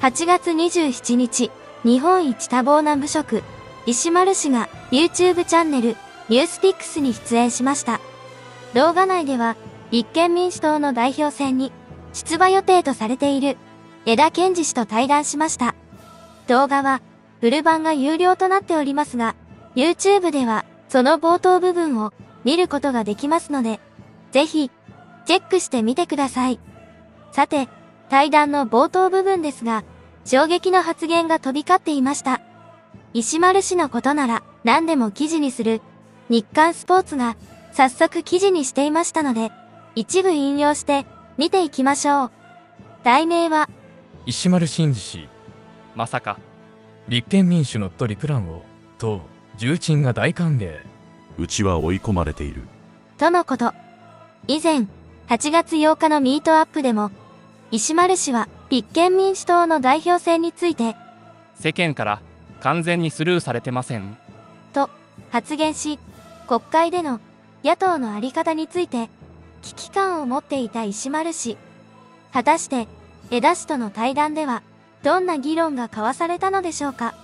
8月27日、日本一多忙な無職、石丸氏が YouTube チャンネル、ニュースピックスに出演しました。動画内では、立憲民主党の代表選に出馬予定とされている枝健二氏と対談しました。動画は、フル版が有料となっておりますが、YouTube ではその冒頭部分を見ることができますので、ぜひ、チェックしてみてください。さて、対談の冒頭部分ですが、衝撃の発言が飛び交っていました。石丸氏のことなら何でも記事にする日刊スポーツが早速記事にしていましたので、一部引用して見ていきましょう。題名は、石丸真二氏、まさか、立憲民主のトリプランを、と、重鎮が大歓迎。うちは追い込まれている。とのこと。以前、8月8日のミートアップでも、石丸氏は立憲民主党の代表選について、世間から完全にスルーされてません。と発言し、国会での野党のあり方について危機感を持っていた石丸氏。果たして、枝氏との対談では、どんな議論が交わされたのでしょうか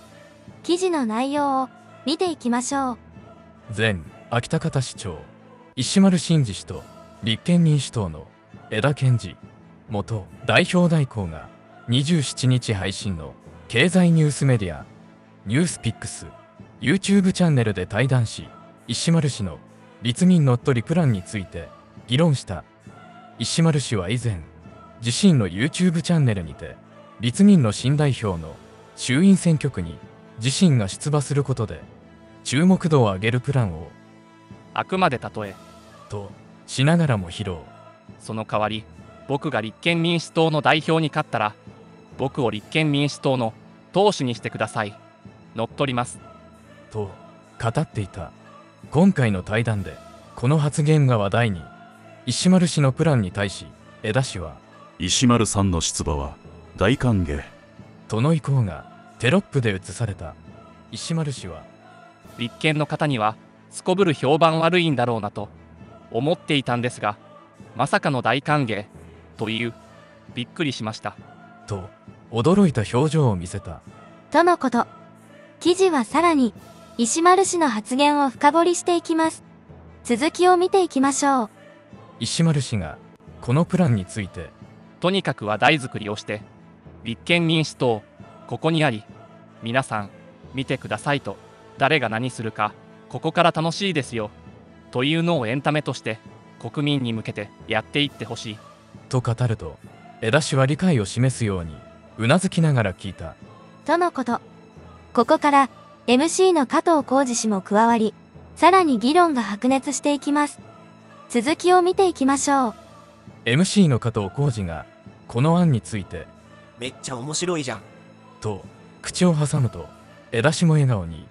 記事の内容を見ていきましょう。前、秋田方市長、石丸真二氏と立憲民主党の枝健二元代表代行が27日配信の経済ニュースメディアニュースピックス YouTube チャンネルで対談し石丸氏の立民乗っ取りプランについて議論した。石丸氏は以前自身の YouTube チャンネルにて立民の新代表の衆院選挙区に自身が出馬することで注目度を上げるプランをあくまで例え。としながらも披露。その代わり僕が立憲民主党の代表に勝ったら僕を立憲民主党の党首にしてください。乗っ取ります。と語っていた。今回の対談でこの発言が話題に。石丸氏のプランに対し枝氏は石丸さんの出馬は大歓迎。との意向がテロップで映された。石丸氏は立憲の方にはすこぶる評判悪いんだろうなと思っていたんですがまさかの大歓迎という。びっくりしました。と驚いた表情を見せた。とのこと。記事はさらに石丸氏の発言を深掘りしていきます。続きを見ていきましょう。石丸氏がこのプランについて。とにかく話題作りをして立憲民主党ここにあり皆さん見てくださいと誰が何するかここから楽しいですよというのをエンタメとして国民に向けてやっていってほしいと語ると枝氏は理解を示すようにうなずきながら聞いた。とのこと。ここから MC の加藤浩二氏も加わりさらに議論が白熱していきます。続きを見ていきましょう。MC の加藤浩二がこの案についてめっちゃ面白いじゃん。と口を挟むと枝氏も笑顔に。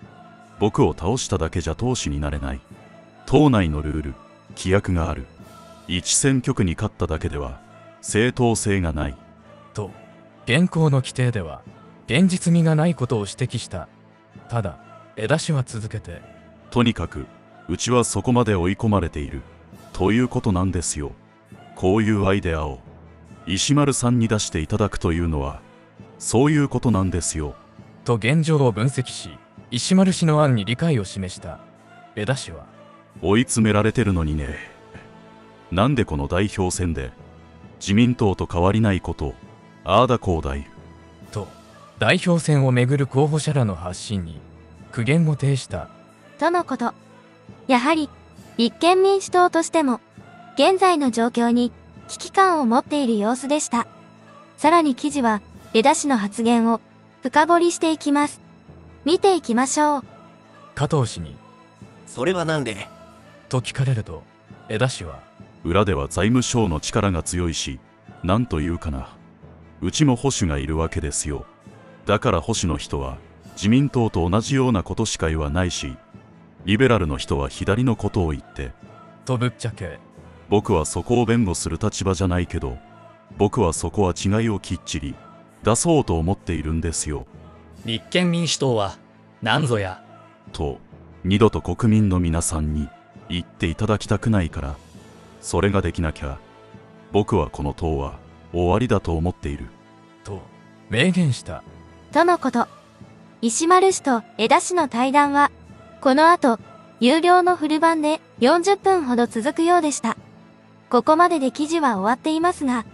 僕を倒しただけじゃ党首になれない。党内のルール規約がある一選挙区に勝っただけでは正当性がない。と現行の規定では現実味がないことを指摘した。ただ枝氏は続けてとにかくうちはそこまで追い込まれている。ということなんですよ。こういうアイデアを。石丸さんに出していただくというのはそういうことなんですよ。と現状を分析し石丸氏の案に理解を示した。枝氏は追い詰められてるのにねなんでこの代表選で自民党と変わりないことああだこうだいと代表選をめぐる候補者らの発信に苦言を呈した。とのこと。やはり立憲民主党としても現在の状況に危機感を持っている様子でした。さらに記事は枝氏の発言を深掘りしていきます。見ていきましょう。加藤氏に。それはなんで？と聞かれると枝氏は裏では財務省の力が強いし何というかな。うちも保守がいるわけですよ。だから保守の人は自民党と同じようなことしか言わないしリベラルの人は左のことを言って。とぶっちゃけ。僕はそこを弁護する立場じゃないけど僕はそこは違いをきっちり出そうと思っているんですよ。立憲民主党は何ぞや。と二度と国民の皆さんに言っていただきたくないからそれができなきゃ僕はこの党は終わりだと思っていると明言したとのこと。石丸氏と枝氏の対談は、この後、有料のフル版で40分ほど続くようでした。ここまでで記事は終わっていますが、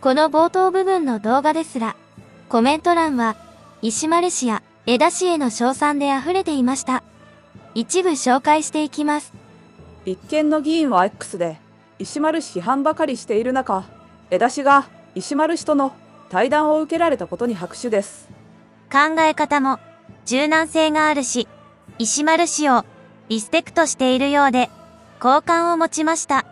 この冒頭部分の動画ですら、コメント欄は、石丸氏や枝氏への称賛で溢れていました。一部紹介していきます。立憲の議員は X で石丸氏批判ばかりしている中枝氏が石丸氏との対談を受けられたことに拍手です考え方も柔軟性があるし、石丸氏をリスペクトしているようで、好感を持ちました。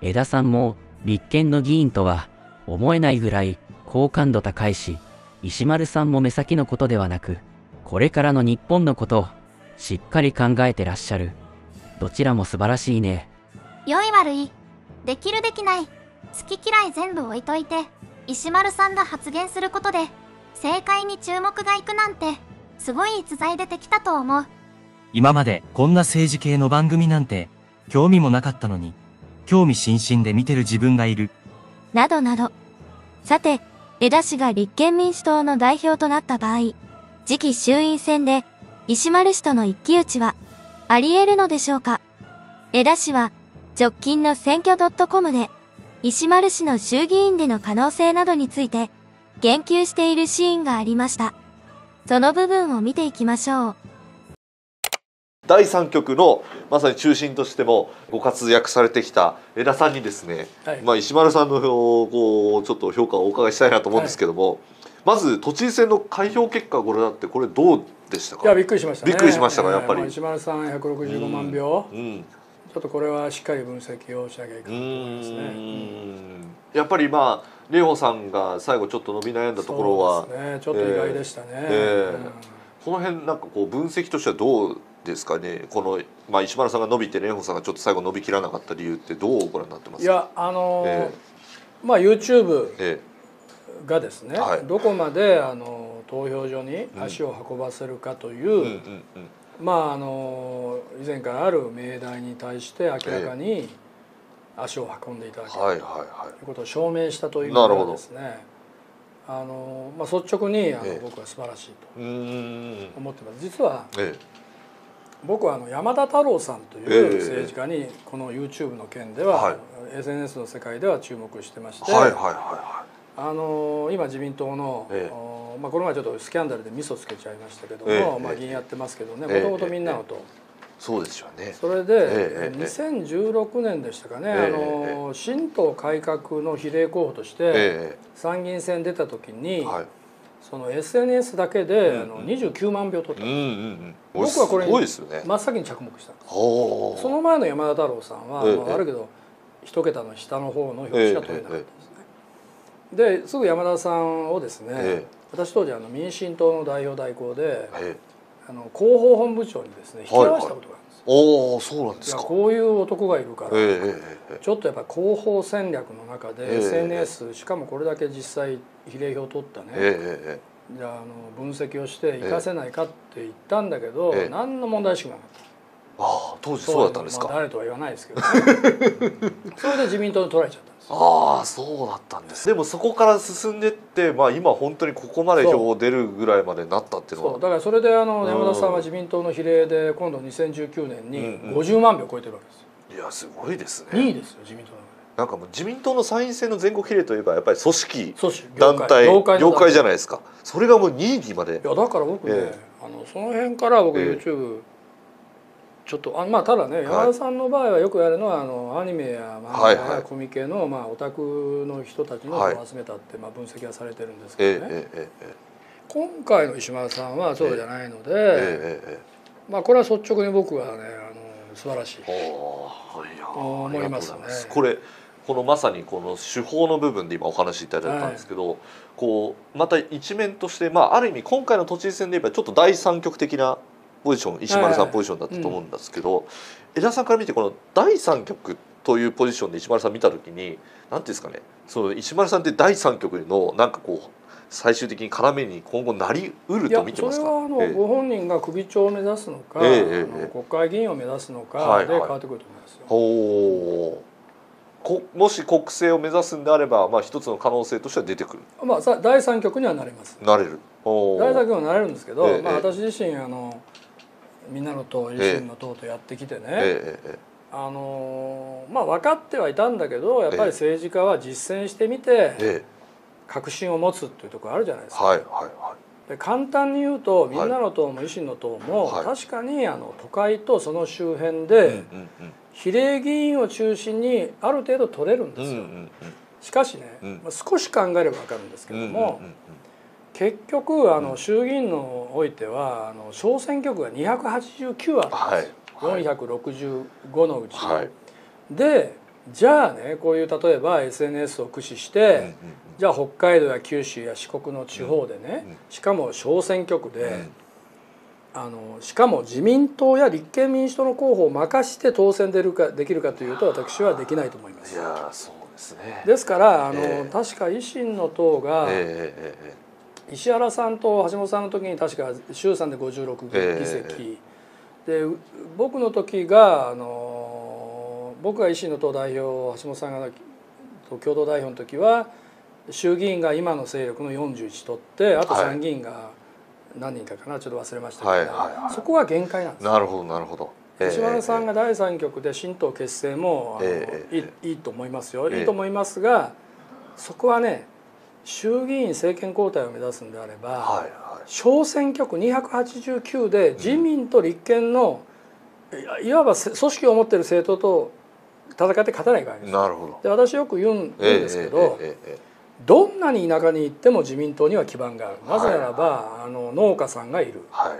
枝さんも立憲の議員とは思えないぐらい好感度高いし、石丸さんも目先のことではなく、これからの日本のことをしっかり考えてらっしゃる。どちらも素晴らしいね。良い悪いできるできない。好き嫌い全部置いといて石丸さんが発言することで正解に注目がいくなんてすごい逸材出てきたと思う。今までこんな政治系の番組なんて興味もなかったのに興味津々で見てる自分がいる。などなど。さて、枝氏が立憲民主党の代表となった場合、次期衆院選で石丸氏との一騎打ちはあり得るのでしょうか？枝氏は直近の選挙 .com で石丸氏の衆議院での可能性などについて言及しているシーンがありました。その部分を見ていきましょう。第3局のまさに中心としてもご活躍されてきた枝さんにですね、はい。まあ、石丸さんのこうちょっと評価をお伺いしたいなと思うんですけども、まず都知事選の開票結果をご覧になってこれどうでしたか？いやびっくりしましたね。びっくりしましたかやっぱり？えーまあ石丸さん165万票、うんちょっとこれはしっかり分析をしなきゃいけないと思いますね。やっぱりまあ蓮舫さんが最後ちょっと伸び悩んだところはね。ちょっと意外でしたね。えーうんこの辺なんかこう分析としてはどうですかね？この、まあ、石丸さんが伸びて蓮舫さんがちょっと最後伸びきらなかった理由ってどうご覧になってます？かいやあのーえまあ YouTube えがですね、はい。どこまであの投票所に足を運ばせるかという、うんうんうんまああの以前からある命題に対して明らかに足を運んでいただけるはいはいはということを証明したという意味ではですね。あの、まあ、率直にあの、ええ。僕は素晴らしいと思ってます。実はえ僕はあの山田太郎さんといええ。う政治家にこの YouTube の件では、はい。SNS の世界では注目してまして、えはいはいはあの今自民党の、ええおまあ、この前ちょっとスキャンダルでミソつけちゃいましたけども、ええ。まあ、議員やってますけどねええ。もともとみんなのと、いそうですよね。それで、ええええ。2016年でしたかね、ええあの新党改革の比例候補として、え参議院選出た時に、えはい。その SNS だけで、うんあの29万票取った。うんうんうん。僕はこれすごいですよね。真っ先に着目したんです。その前の山田太郎さんは、ええまあ、悪いけど一桁の下の方の票しか取れなかったんですね、ですぐ山田さんをですね、え私当時あの民進党の代表代行でええ。あの広報本部長にですね引き合わせたことがあるんです。よ、おおそうなんですか。こういう男がいるから、ちょっとやっぱ広報戦略の中でええ SNS、しかもこれだけ実際比例票取ったね、じゃああの分析をして活かせないかって言ったんだけど、ええ。何の問題意識もなかった。ああ当時そうだったんですか、まあ、誰とは言わないですけど、ね、それで自民党に取られちゃったああそうだったんですでもそこから進んでって、まあ、今本当にここまで票出るぐらいまでなったっていうのは。そうだからそれであのうん。山田さんは自民党の比例で今度2019年にうんうん。50万票超えてるわけですよ、いやすごいですね。2位ですよ自民党のなんかもう自民党の参院選の全国比例といえばやっぱり組織団体業界じゃないですか。それがもう2位にまで。いやだから僕ね、え。あのその辺から僕ええ。YouTube ちょっとあまあただね山田さんの場合はよくやるのはあのアニメや漫はいはい。画やコミケのまあオタクの人たちのを集めたってまあ分析はされてるんですえけどね、今回の石丸さんはそうじゃないので、まあこれは率直に僕はねあの素晴らしい。思いますね。これこのまさにこの手法の部分で今お話しいただいたんですけど、こうまた一面として、まあ、ある意味今回の都知事選で言えばちょっと第三極的なポジション石丸さはいんポジションだったと思うんですけど、枝さんから見てこの第三極というポジションで石丸さん見た時に何ていうんですかねその石丸さんって第三極のなんかこう最終的に要に今後なりうると見てますか？それはあの、ええ。ご本人が首長を目指すのか、ええええ。あの国会議員を目指すのかはいはい。で変わってくると思いますよ。ほこもし国政を目指すんであれば、まあ、一つの可能性としては出てくる。まあ、さ第三極にはなれます。なれる。第三極にはなれるんですけど、まあ、ええええ。私自身あのみんなの党維新の党とやってきてね、ええええあのまあ分かってはいたんだけどやっぱり政治家は実践してみてええ。確信を持つっていうところあるじゃないですか。はいはいはで簡単に言うとみんなの党も維新の党もはい。確かにあの都会とその周辺いうんでうん。比例議員を中心にある程度取れるんうんですよ。うんうんしかしね、うん。まあ少し考えれば分かるんですけうんども、うんうん結局あの衆議院のおいてはあの小選挙区が289あるんはいですよ、はい。465のうち、はい。でじゃあねこういう例えば SNS を駆使して、じゃあ北海道や九州や四国の地方でね、うんしかも小選挙区で、うん。あのしかも自民党や立憲民主党の候補を任して当選でるかできるかというと私はできないと思います。い。やーそうですね。ですからあの、ええ。確か維新の党が、えええええ石原さんと橋本さんの時に確か衆参で56ええ議席、でう僕の時があの僕が維新の党代表橋本さんが共同代表の時は衆議院が今の勢力の41取ってあとはい。参議院が何人かかなちょっと忘れましたけど、はいはいはい。そこが限界なんです。なるほどなるほど。石原さんがが第三局で新党結成もええいいいいと思いますよ、ええ。いいと思いますがそこはね衆議院政権交代を目指すんであれば、はいはい。小選挙区289で自民と立憲の、いいわばせ組織を持っている政党と戦って勝たない場合です。なるほど。で私よく言うんですけど、えええええどんなに田舎に行っても自民党には基盤がある。なぜならば、あの農家さんがいる。えはい。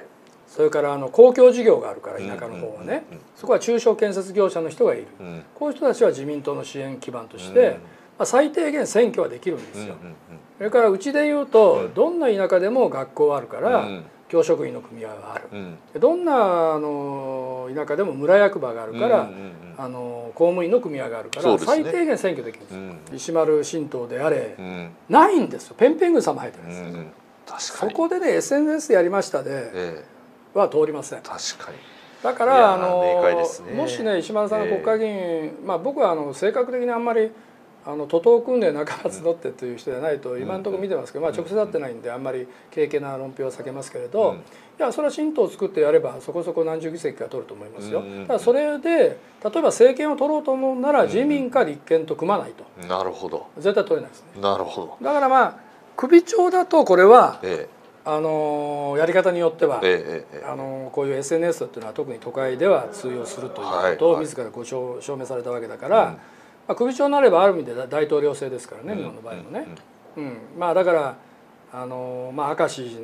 それからあの公共事業があるから田舎の方はね、うんうんうんそこは中小建設業者の人がいる。うん。こういう人たちは自民党の支援基盤として、まあ、最低限選挙はできるんですよ、うんうんそれからうちで言うと、うん。どんな田舎でも学校はあるから、うん。教職員の組合はある。うん。でどんなあの田舎でも村役場があるから、うんうんうん。あの公務員の組合があるから、最低限選挙できるんですよ、うん。石丸新党であれ、うん。ないんですよ。ペンペングさんも入ってるんうですよ、ん確かそにこでね SNS やりましたでえは通りません。え確かに。だからあのね。もしね石丸さんが国会議員、まあ、僕はあの性格的にあんまりあの徒党を組んで仲間集ってという人じゃないと今のところ見てますけど、まあ、直接会ってないんであんまり軽々な論評は避けますけれど、うん。いやそれは新党を作ってやればそこそこ何十議席か取ると思いますよ、うん。ただそれで例えば政権を取ろうと思うなら自民か立憲と組まないと。なるほど。絶対取れないですね。なるほど。だからまあ首長だとこれはえあのやり方によってはえええええあのこういう SNS っていうのは特に都会では通用するというはいことをはい自らご証証明されたわけだから、あ、首長になればある意味で大統領制ですからね、日本の場合もね。うん。まあ、だからあの、まあ、明石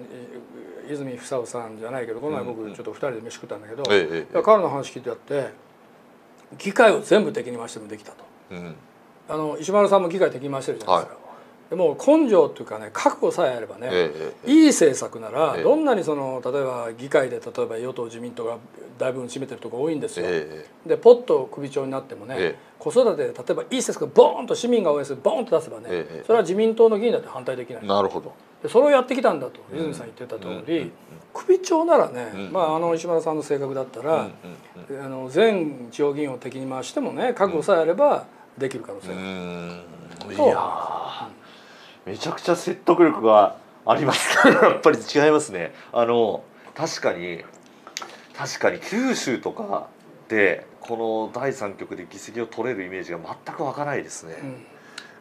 泉房夫さんじゃないけどこの前僕ちょっと2人で飯食ったんだけど、彼の話聞いてやって議会を全部敵に回してもできたと。うん。あの石丸さんも議会敵に回してるじゃないですか。でもう根性っていうかね覚悟さえあればね、ええええいい政策ならええ。どんなにその例えば議会で例えば与党自民党が大部分占めてるところ多いんですよ。えでポッと首長になってもね、ええ。子育てで例えばいい政策ボーンと市民が応援するボーンと出せばね、ええそれは自民党の議員だって反対できない。えなるほど。でそれをやってきたんだと泉さん言ってた通り、首長ならね、うんまあ、あの石丸さんの性格だったら、うんうんあの全地方議員を敵に回してもね覚悟さえあればできる可能性がある。うん。いやーめちゃくちゃ説得力があります。やっぱり違いますね。あの確かに確かに九州とかでこの第三局で議席を取れるイメージが全く湧かないですね、うん。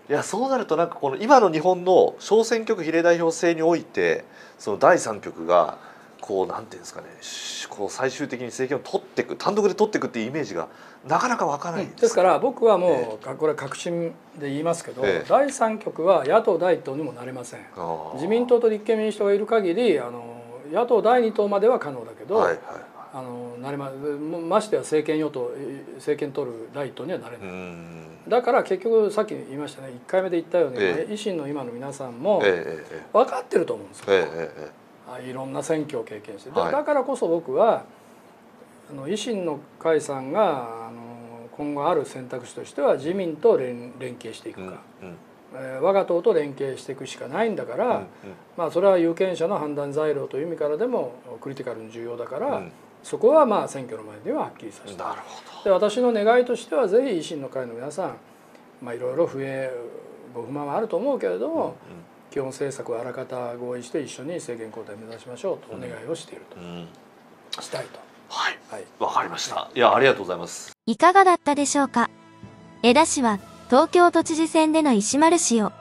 いやそうなるとなんかこの今の日本の小選挙区比例代表制においてその第三局がこうなんていうんですかねしこう最終的に政権を取っていく単独で取っていくっていうイメージがなかなか湧かないんです,、ですから僕はもう、これは確信で言いますけど、ええ。第三局は野党第一党にもなれません。自民党と立憲民主党がいる限りあの野党第二党までは可能だけど、はいはいあのなれまもましてや政権与党え政権取る第一党にはなれうない、ん。だから結局さっき言いましたね1回目で言ったように、ええ。維新の今の皆さんもええええ分かってると思うんですよ、いろんな選挙を経験して。だからこそ僕はあの維新の会さんがあの今後ある選択肢としては自民と連連携していくうんか、うん。えー我が党と連携していくしかないんだから、うんまあ、それは有権者の判断材料という意味からでもクリティカルに重要だから、うん。そこはまあ選挙の前でははっきりさせたで私の願いとしてはぜひ維新の会の皆さんまあいろいろ増えご不満はあると思うけれども、基本政策をあらかた合意して一緒に政権交代を目指しましょうとお願いをしていると、したいと。はい。わかりました。い。やありがとうございます。いかがだったでしょうか？枝氏は東京都知事選での石丸氏を。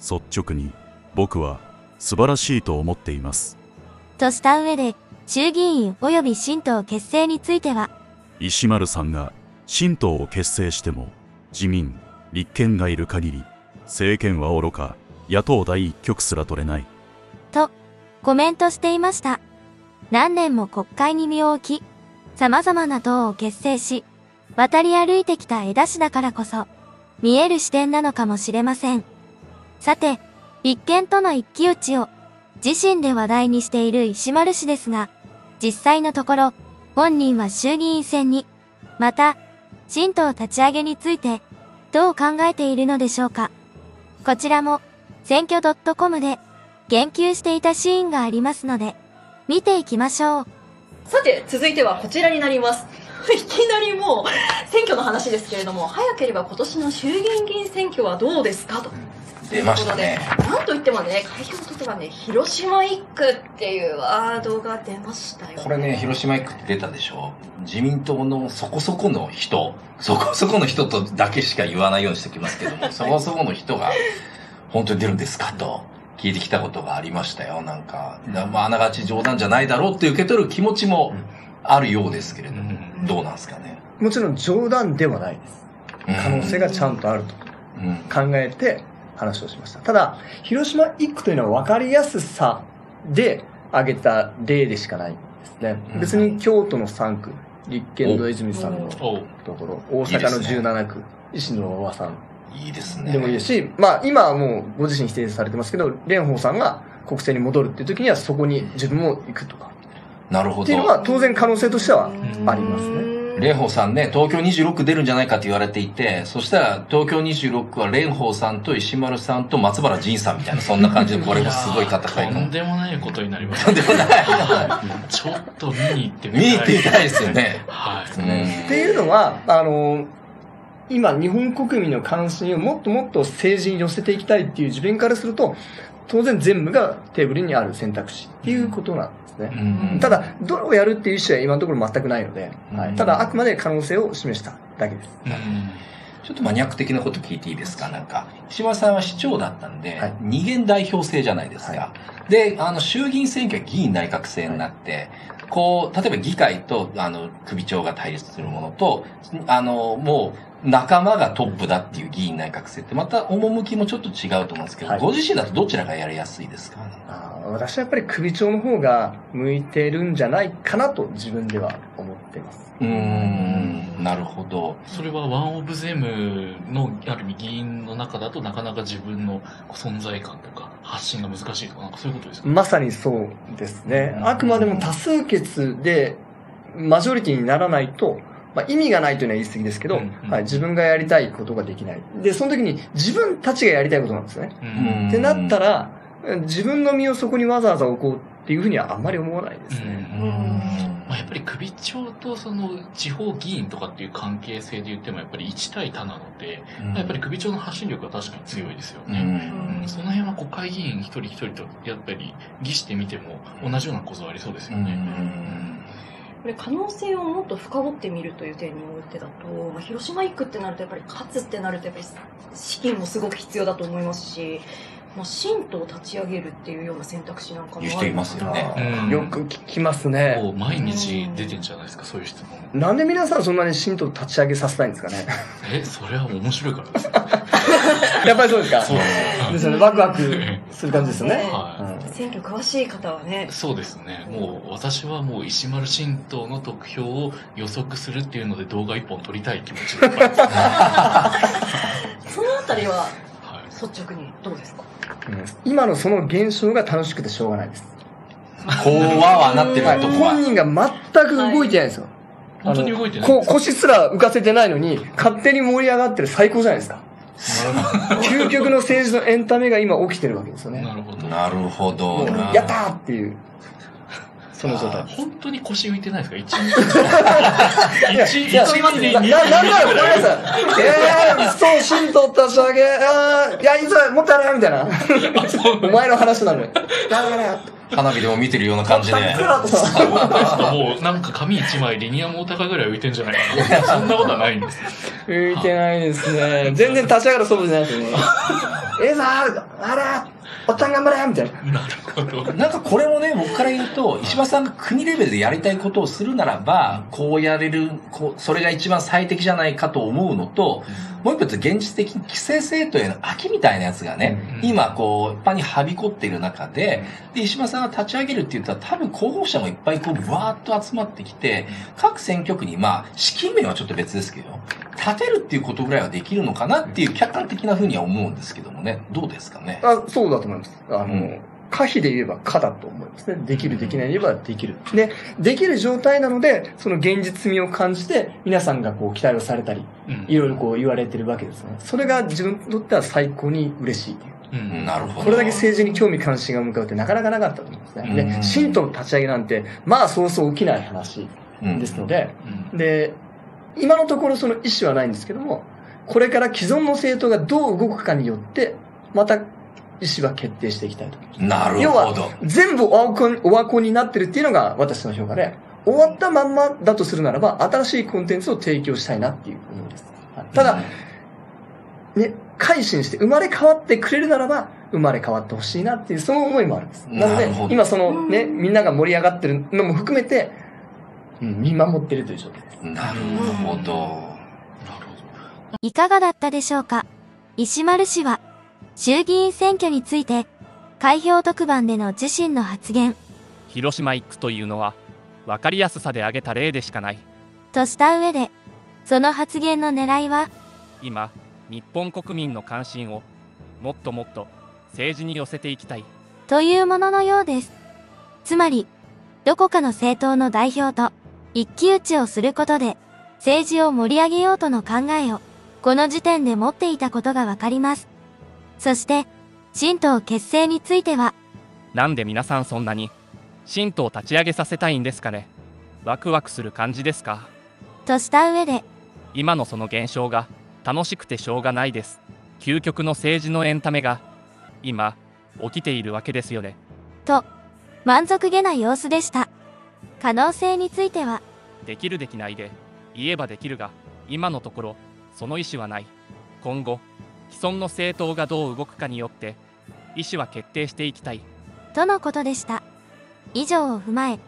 率直に僕は素晴らしいと思っています。とした上で衆議院及び新党結成については。石丸さんが新党を結成しても自民立憲がいる限り政権は愚か野党第一極すら取れない。とコメントしていました。何年も国会に身を置き様々な党を結成し渡り歩いてきた枝氏だからこそ見える視点なのかもしれません。さて立憲との一騎打ちを自身で話題にしている石丸氏ですが実際のところ本人は衆議院選にまた新党立ち上げについてどう考えているのでしょうか。こちらも選挙 .com で言及していたシーンがありますので見ていきましょう。さて続いてはこちらになります。いきなりもう選挙の話ですけれども早ければ今年の衆議院議員選挙はどうですかと。出ましたね。なんといってもね開票の言葉ね広島一区っていうワードが出ましたよ。これね広島一区って出たでしょ。自民党のそこそこの人。そこそこの人とだけしか言わないようにしておきますけどもそこそこの人が本当に出るんですかと聞いてきたことがありましたよ。なんか、まあ、あながち冗談じゃないだろうって受け取る気持ちもあるようですけれども、どうなんですかね？もちろん冗談ではないです。可能性がちゃんとあると考えて話をしました。ただ、広島一区というのは分かりやすさで挙げた例でしかないんですね。別に京都の3区、立憲土泉さんのところ、大阪の17区、維新の馬場さんいいですね。でもいいし、まあ今はもうご自身否定されてますけど、蓮舫さんが国政に戻るっていう時にはそこに自分も行くとか。なるほど。っていうのは当然可能性としてはありますね。蓮舫さんね、東京26出るんじゃないかって言われていて、そしたら東京26は蓮舫さんと石丸さんと松原仁さんみたいな、そんな感じで、これもすごい戦いの。とんでもないことになります、とんでもない。ちょっと見に行ってみたい。見に行ってみたいですよね。はい。っていうのは、あの、今日本国民の関心をもっともっと政治に寄せていきたいっていう自分からすると、当然全部がテーブルにある選択肢っていうことなんですね。ただ、どれをやるっていう意思は今のところ全くないので、はい、ただあくまで可能性を示しただけです。ちょっとマニアック的なこと聞いていいですか？なんか、石丸さんは市長だったんで、二元代表制じゃないですか。で、あの、衆議院選挙は議員内閣制になって、こう、例えば議会と、あの、首長が対立するものと、あの、もう、仲間がトップだっていう議員内閣制って、また趣もちょっと違うと思うんですけど、ご自身だとどちらがやりやすいですか？私はやっぱり首長の方が向いてるんじゃないかなと自分では思っています。うーん、なるほど。それはワンオブゼムの、ある意味議員の中だとなかなか自分の存在感とか発信が難しいとか、なんかそういうことですか？まさにそうですね。あくまでも多数決でマジョリティにならないと、まあ、意味がないというのは言い過ぎですけど、はい、自分がやりたいことができない。で、その時に自分たちがやりたいことなんですね。ってなったら、自分の身をそこにわざわざ置こうっていうふうにはあんまり思わないですね。まあ、やっぱり首長とその地方議員とかっていう関係性で言ってもやっぱり1対他なので、うんやっぱり首長の発信力は確かに強いですよね。うんその辺は国会議員一人一人とやっぱり議してみても同じような構造ありそうですよね。これ可能性をもっと深掘ってみるという点においてだと、まあ、広島一区ってなるとやっぱり勝つってなるとやっぱり資金もすごく必要だと思いますし、まあ、新党を立ち上げるっていうような選択肢なんかもあるのかなよく聞きますね。もう毎日出てんじゃないですか、そういう質問。なんで皆さんそんなに新党立ち上げさせたいんですかね。え、それは面白いからです。やっぱりそうですかそうですですよね。ワクワクする感じですよね。は選挙詳しい方はねそうですね。もう私はもう石丸新党の得票を予測するっていうので動画一本撮りたい気持ち。そのあたりは率直にどうですか？今のその現象が楽しくてしょうがないです。こうわわなってると本人が全く動いてないんですよ。本当に動いてない腰すら浮かせてないのに、勝手に盛り上がってる最高じゃないですか。究極の政治のエンタメが今起きてるわけですよね。なるほど。なるほど。やったーっていう。その状態。本当に腰浮いてないですか？一いや、いや、一ミリな、な、なんだよ、これさ、えー、そう、神道立ち上げ、あーいや、いざ、もっとやれみたいな。お前の話なのよ。だから、花火でも見てるような感じで。もうなんか紙一枚リニアモーターカーぐらい浮いてんじゃないかな。そんなことはないんです。浮いてないですね。全然立ち上がるそぶじゃないですね。ええさあれおっちゃん頑張れみたいな。なんかこれもね、僕から言うと、石破さんが国レベルでやりたいことをするならば、こうやれる、こう、それが一番最適じゃないかと思うのと、もう一つ現実的に規制政党への秋みたいなやつがね、今こう、一般にはびこっている中で、で、石破さんが立ち上げるって言ったら多分候補者もいっぱいこう、わーっと集まってきて、各選挙区にまあ、資金面はちょっと別ですけど、立てるっていうことぐらいはできるのかなっていう客観的な風には思うんですけどもね、どうですかね？あそうだと思います。あの、可否で言えば可だと思いますね。できる、できないで言えばできる。で、できる状態なので、その現実味を感じて、皆さんがこう期待をされたり、いろいろこう言われてるわけですね。それが自分にとっては最高に嬉しいう。うん、なるほど。これだけ政治に興味関心が向かうってなかなかなかったと思うんですね。で、新党の立ち上げなんて、まあそうそう起きない話ですので、で、今のところその意思はないんですけども、これから既存の政党がどう動くかによって、また意思は決定していきたいと思います。なる要はほど。、全部オワコン、オワコンになってるっていうのが私の評価で、終わったまんまだとするならば、新しいコンテンツを提供したいなっていう思いです。はいただ、ね、改心して生まれ変わってくれるならば、生まれ変わってほしいなっていう、その思いもあるんです。なのでなるほ、ど今そのね、みんなが盛り上がってるのも含めて、うん見守ってるという状況です。なるほど。いかがだったでしょうか？石丸氏は、衆議院選挙について、開票特番での自身の発言、広島一区というのは分かりやすさで挙げた例でしかないとした上で、その発言の狙いは、今日本国民の関心をもっともっと政治に寄せていきたいというもののようです。つまり、どこかの政党の代表と一騎打ちをすることで、政治を盛り上げようとの考えを、この時点で持っていたことがわかります。そして、新党結成については、なんで皆さんそんなに新党立ち上げさせたいんですかね。ワクワクする感じですか？とした上で、今のその現象が楽しくてしょうがないです。究極の政治のエンタメが今起きているわけですよね。と、満足げな様子でした。可能性については、できるできないで言えばできるが今のところその意思はない。今後既存の政党がどう動くかによって意思は決定していきたいとのことでした。以上を踏まえ、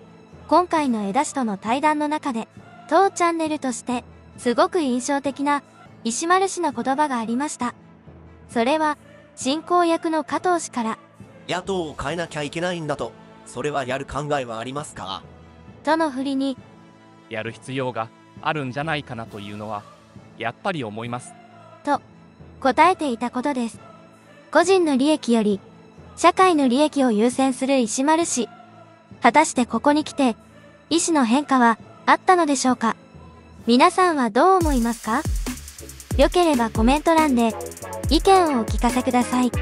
今回の枝氏との対談の中で、当チャンネルとして、すごく印象的な、石丸氏の言葉がありました。それは、進行役の加藤氏から、野党を変えなきゃいけないんだと、それはやる考えはありますか？との振りに、やる必要があるんじゃないかなというのはやっぱり思いますと、答えていたことです。個人の利益より、社会の利益を優先する石丸氏。果たしてここに来て、意思の変化はあったのでしょうか？皆さんはどう思いますか？良ければコメント欄で意見をお聞かせください。